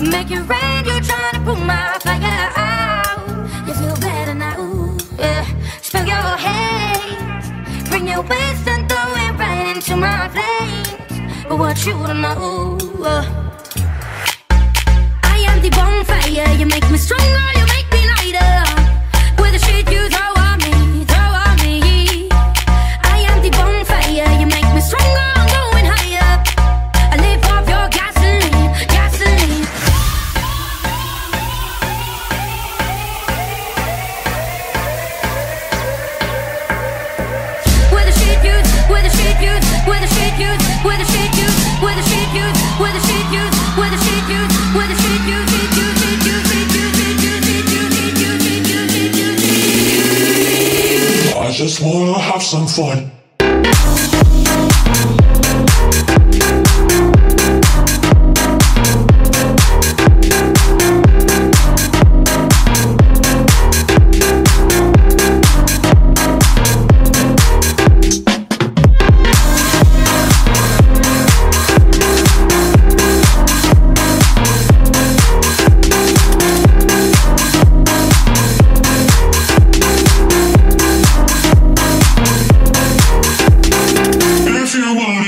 Make it rain, you're trying to put my fire out. You feel better now, yeah. Spill your hate, bring your waste and throw it right into my flames. But what you don't know, uh. I am the bonfire. You make me stronger. just wanna have some fun.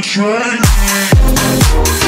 train.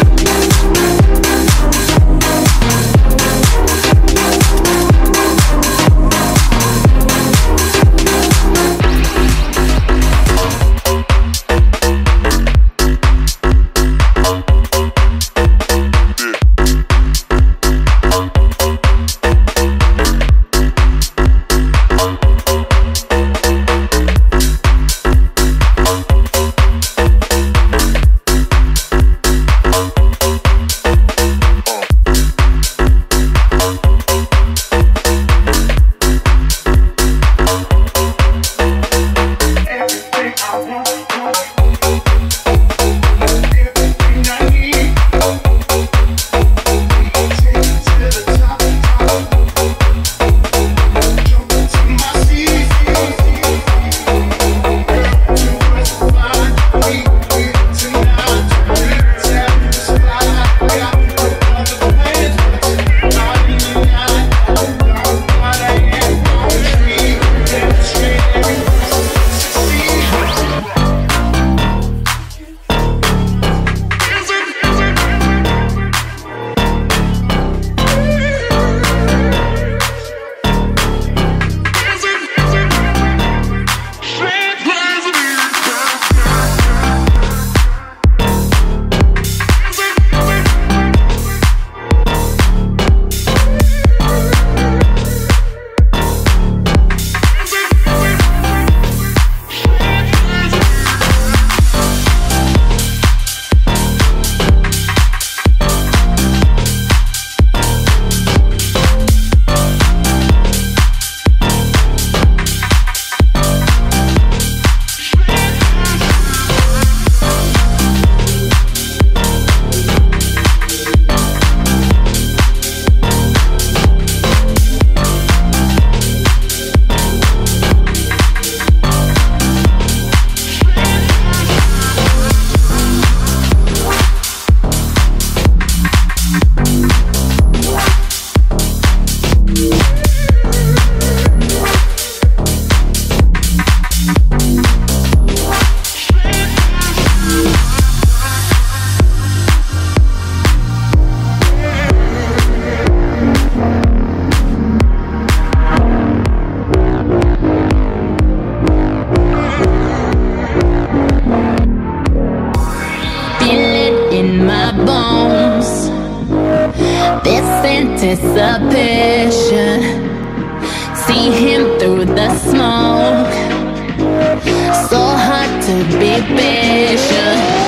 to be patient.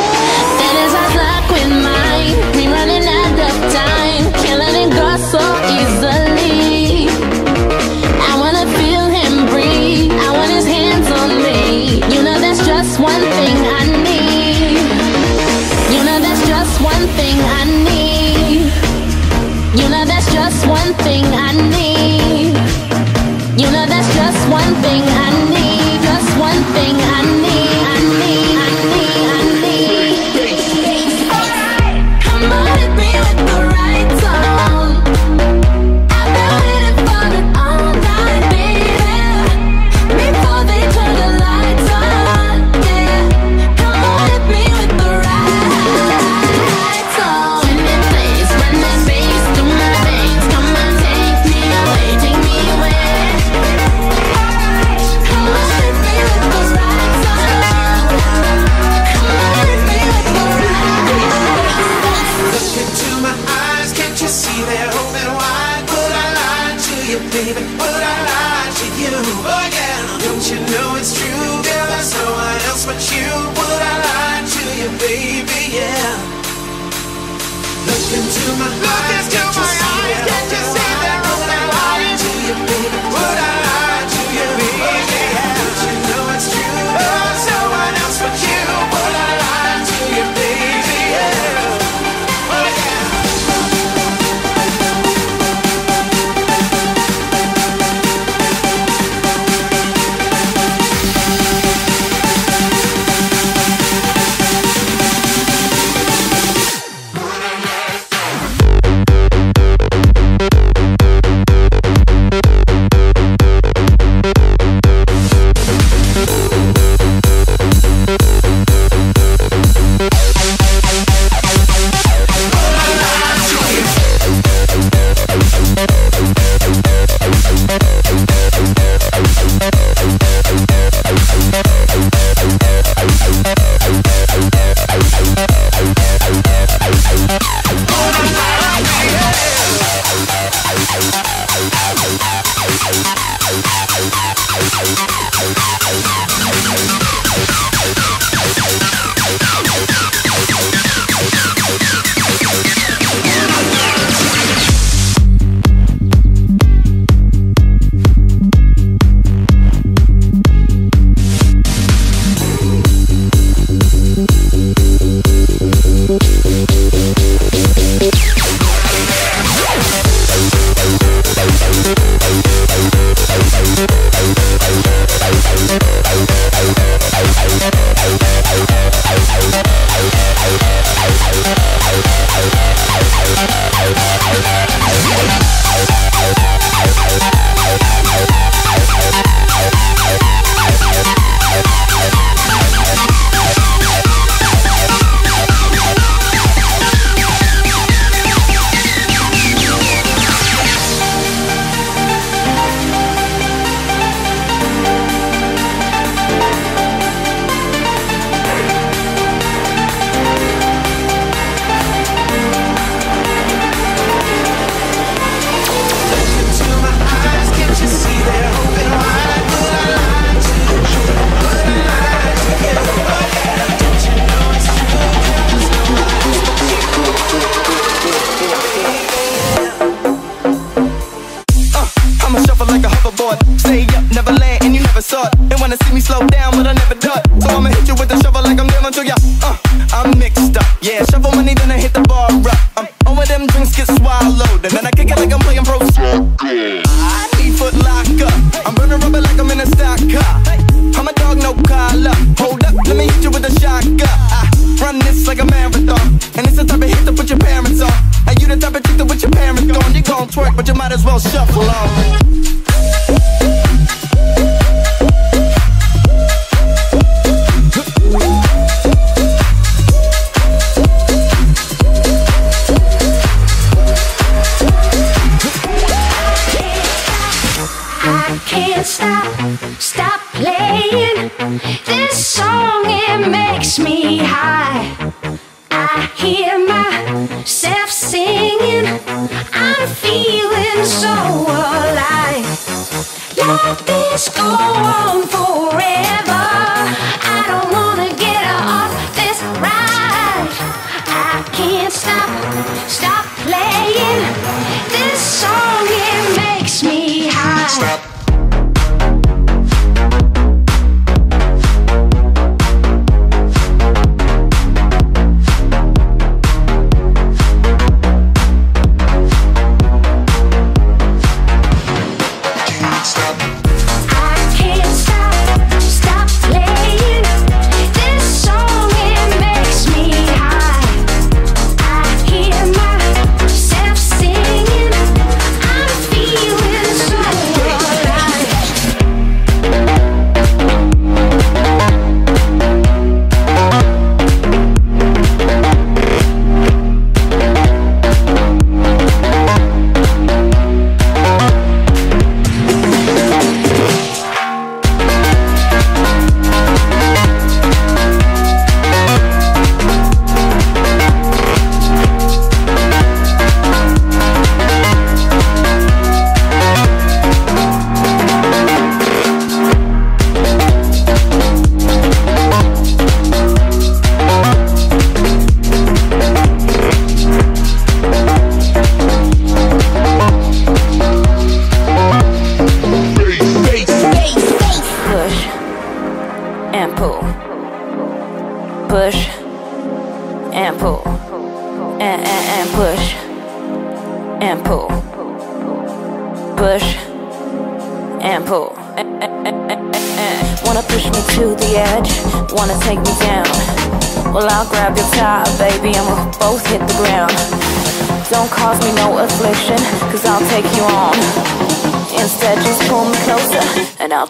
Twerk, but you might as well shuffle on.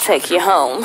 Take you home.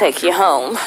Take you home.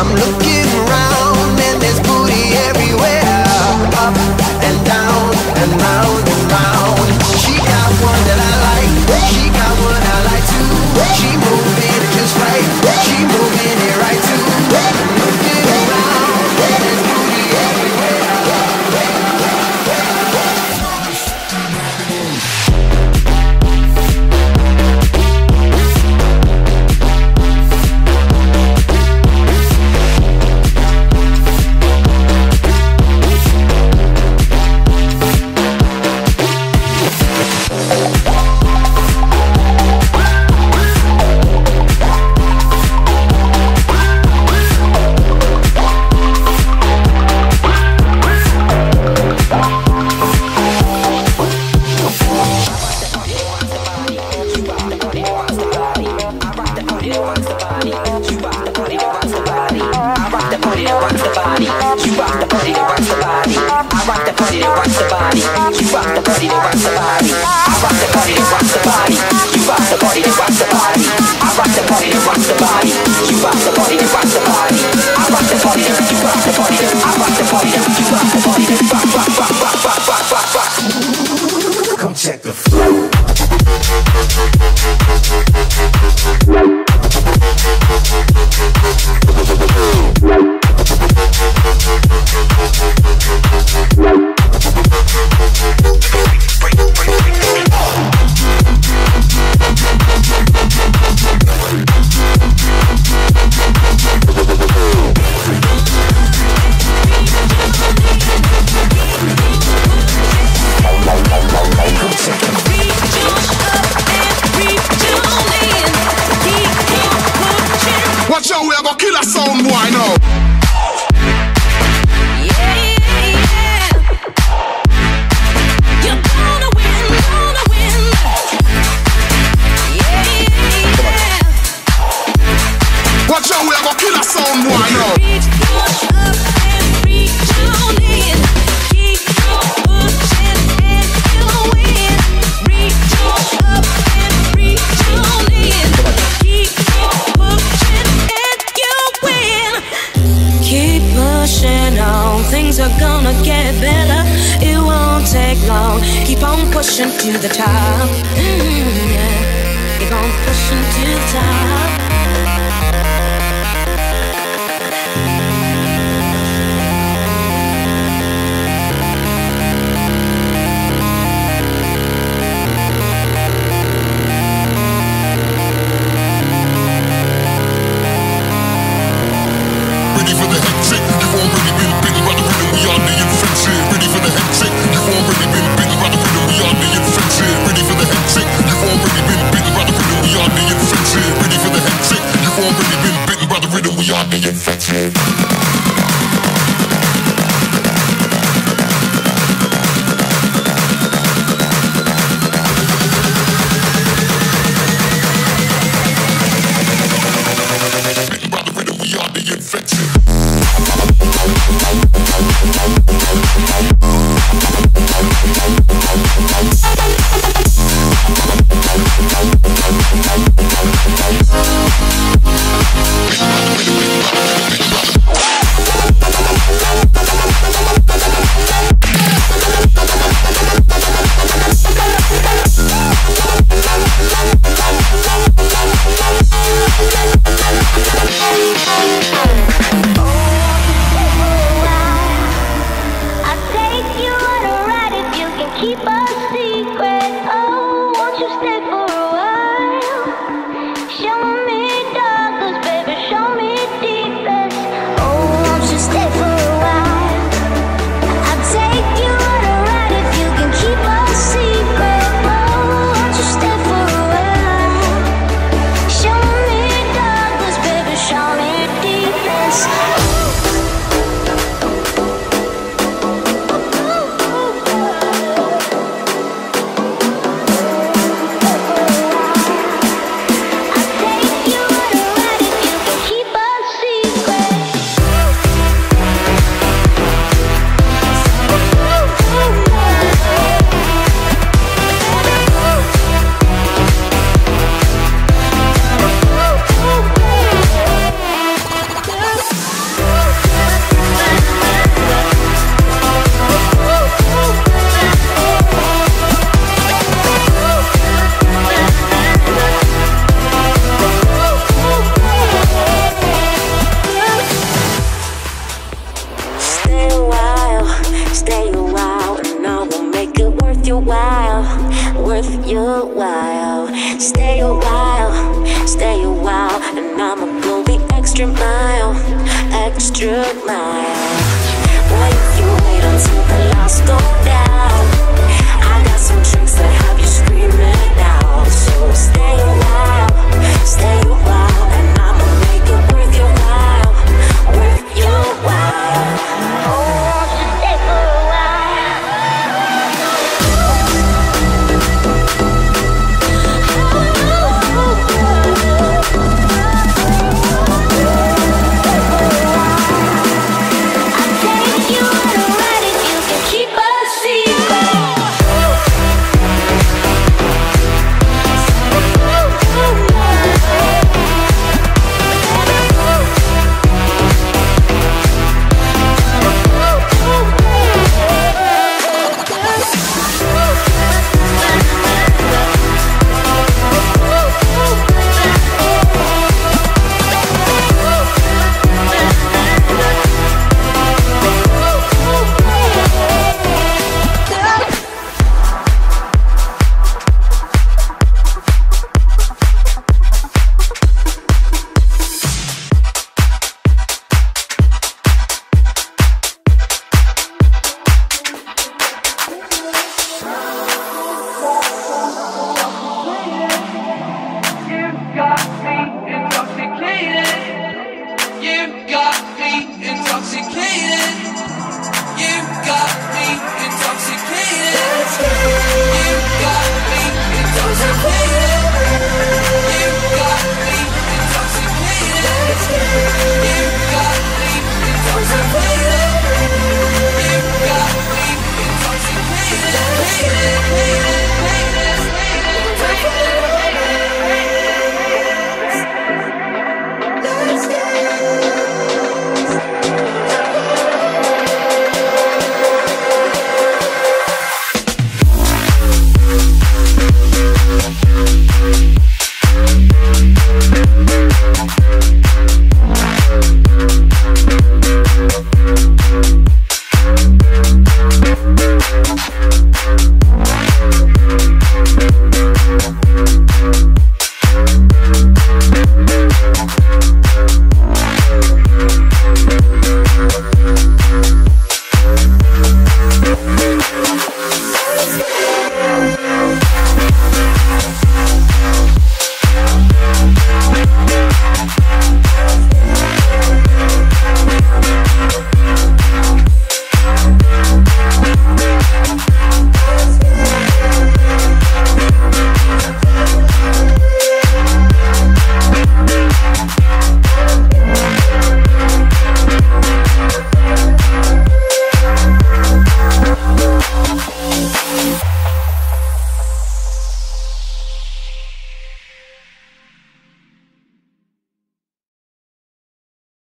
I'm looking rhythm, we are the infected.